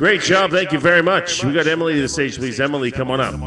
Great job. Thank you very much. We got Emily to the stage, please. Emily, come on up.